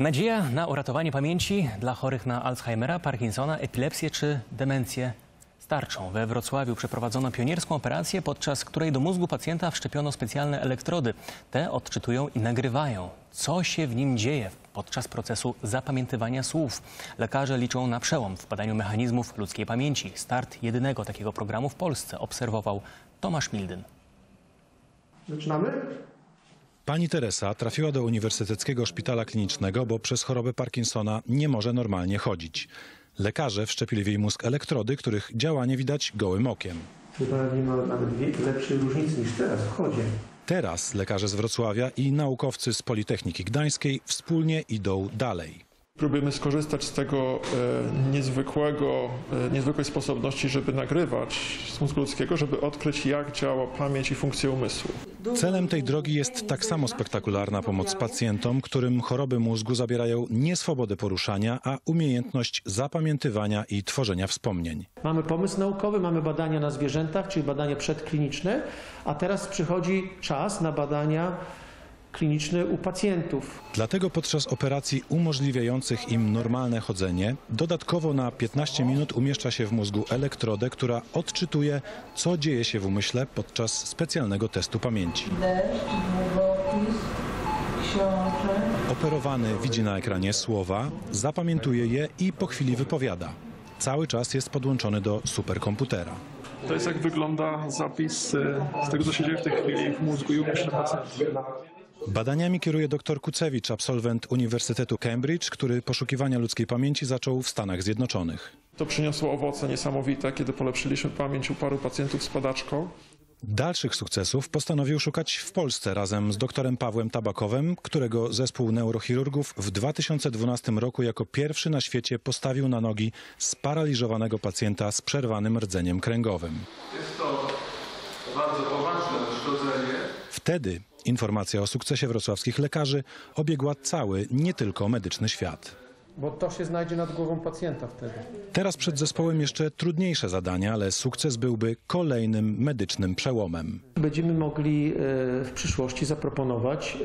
Nadzieja na uratowanie pamięci dla chorych na Alzheimera, Parkinsona, epilepsję czy demencję starczą. We Wrocławiu przeprowadzono pionierską operację, podczas której do mózgu pacjenta wszczepiono specjalne elektrody. Te odczytują i nagrywają, co się w nim dzieje podczas procesu zapamiętywania słów. Lekarze liczą na przełom w badaniu mechanizmów ludzkiej pamięci. Start jedynego takiego programu w Polsce obserwował Tomasz Mildyn. Zaczynamy? Pani Teresa trafiła do Uniwersyteckiego Szpitala Klinicznego, bo przez chorobę Parkinsona nie może normalnie chodzić. Lekarze wszczepili w jej mózg elektrody, których działanie widać gołym okiem. Chyba nie ma nawet lepszej różnicy niż teraz w chodzie. Teraz lekarze z Wrocławia i naukowcy z Politechniki Gdańskiej wspólnie idą dalej. Próbujemy skorzystać z tego e, niezwykłego, e, niezwykłej sposobności, żeby nagrywać z mózgu ludzkiego, żeby odkryć, jak działa pamięć i funkcje umysłu. Celem tej drogi jest tak samo spektakularna pomoc pacjentom, którym choroby mózgu zabierają nie swobodę poruszania, a umiejętność zapamiętywania i tworzenia wspomnień. Mamy pomysł naukowy, mamy badania na zwierzętach, czyli badania przedkliniczne, a teraz przychodzi czas na badania kliniczne u pacjentów. Dlatego podczas operacji umożliwiających im normalne chodzenie, dodatkowo na 15 minut umieszcza się w mózgu elektrodę, która odczytuje, co dzieje się w umyśle podczas specjalnego testu pamięci. deszcz, długopis, książę. Operowany widzi na ekranie słowa, zapamiętuje je i po chwili wypowiada. Cały czas jest podłączony do superkomputera. To jest jak wygląda zapis e, z tego, co się dzieje w tej chwili w mózgu i umyśle pacjenta. Badaniami kieruje dr Kucewicz, absolwent Uniwersytetu Cambridge, który poszukiwania ludzkiej pamięci zaczął w Stanach Zjednoczonych. To przyniosło owoce niesamowite, kiedy polepszyliśmy pamięć u paru pacjentów z padaczką. Dalszych sukcesów postanowił szukać w Polsce razem z doktorem Pawłem Tabakowem, którego zespół neurochirurgów w 2012 roku jako pierwszy na świecie postawił na nogi sparaliżowanego pacjenta z przerwanym rdzeniem kręgowym. Jest to bardzo poważne uszkodzenie. Wtedy informacja o sukcesie wrocławskich lekarzy obiegła cały, nie tylko medyczny świat. Bo to się znajdzie nad głową pacjenta wtedy. Teraz przed zespołem jeszcze trudniejsze zadania, ale sukces byłby kolejnym medycznym przełomem. Będziemy mogli e, w przyszłości zaproponować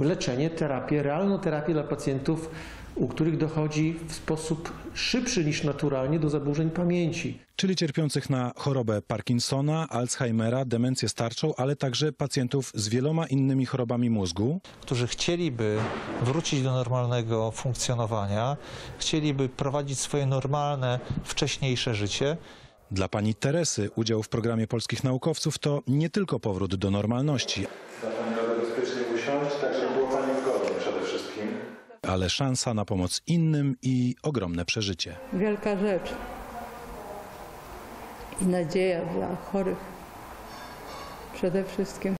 leczenie, terapię, realną terapię dla pacjentów, u których dochodzi w sposób szybszy niż naturalnie do zaburzeń pamięci. czyli cierpiących na chorobę Parkinsona, Alzheimera, demencję starczą, ale także pacjentów z wieloma innymi chorobami mózgu, którzy chcieliby wrócić do normalnego funkcjonowania, chcieliby prowadzić swoje normalne, wcześniejsze życie. Dla pani Teresy udział w programie polskich naukowców to nie tylko powrót do normalności, usiąść, tak żeby było Pani wygodnie przede wszystkim. ale szansa na pomoc innym i ogromne przeżycie. Wielka rzecz. I nadzieja dla chorych przede wszystkim.